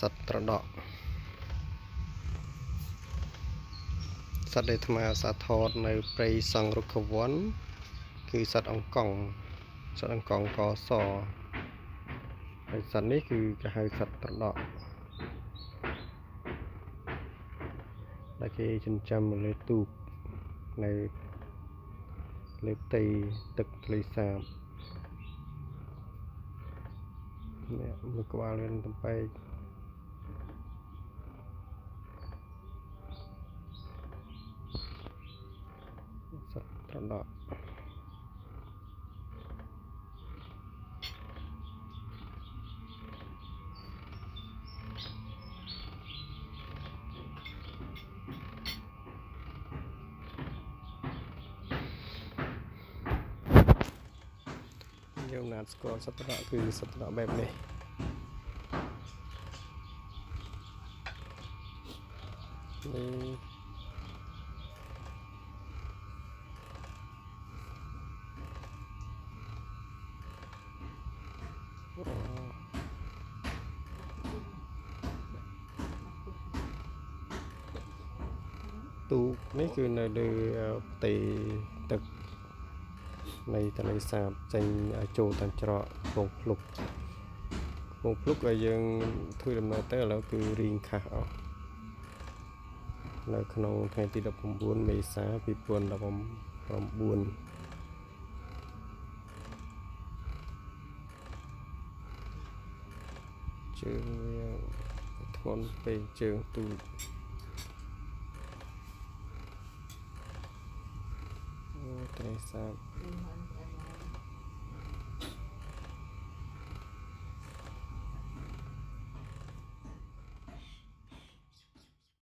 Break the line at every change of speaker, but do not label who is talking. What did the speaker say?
សត្វត្រដក់សត្វដែលអាត្មាសាថតនៅព្រៃសង្រុក្ខវ័នគឺសត្វអង្កង់សត្វអង្កង់កសហើយសត្វនេះគឺគេហៅសត្វត្រដក់ដែលគេចិញ្ចឹមនៅលើទូកនៅលើផ្ទៃទឹកទន្លេសាបនេះមួយក្បាលមានតំបែក សត្វត្រដក់យើងណាត់ស្គាល់សត្វត្រដក់គឺសត្វត្រដក់បែបនេះនេះអូ ទូកនេះគឺនៅលើផ្ទៃទឹកនៃទន្លេសាបចេញចូលតាមច្រកកំពង់ភ្លុកកំពង់ភ្លុកដែលយើងធ្វើដំណើរទៅឥឡូវគឺរីងខាស់អស់នៅក្នុងថ្ងៃទី19មេសា2019 ជើងវាធ្ងន់ពេកជើងទូកអូទន្លេសាប